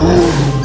Amém.